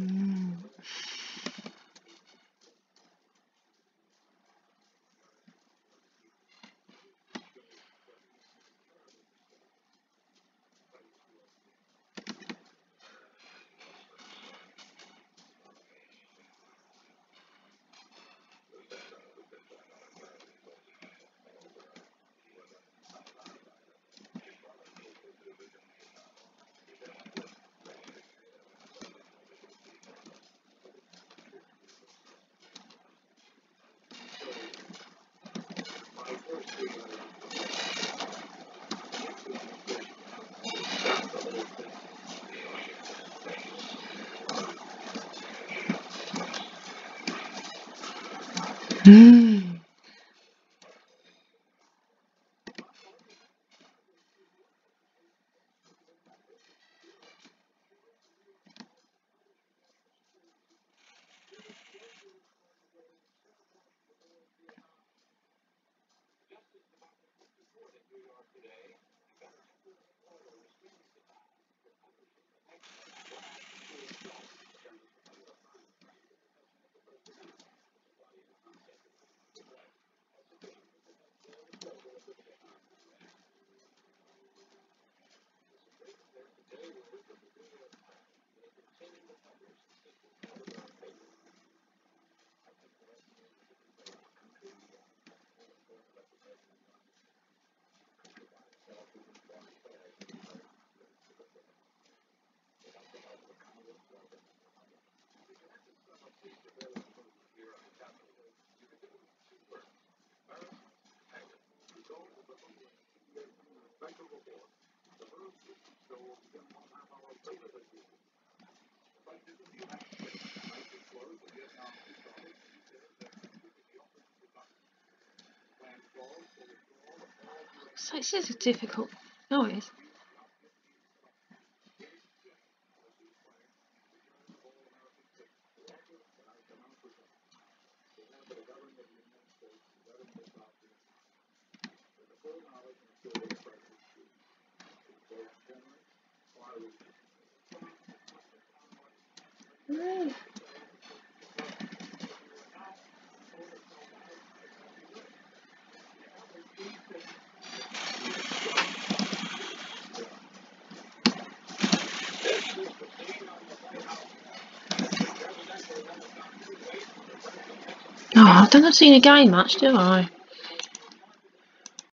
Mm. Mm. So is a difficult noise. Oh, I don't see the game much, do I?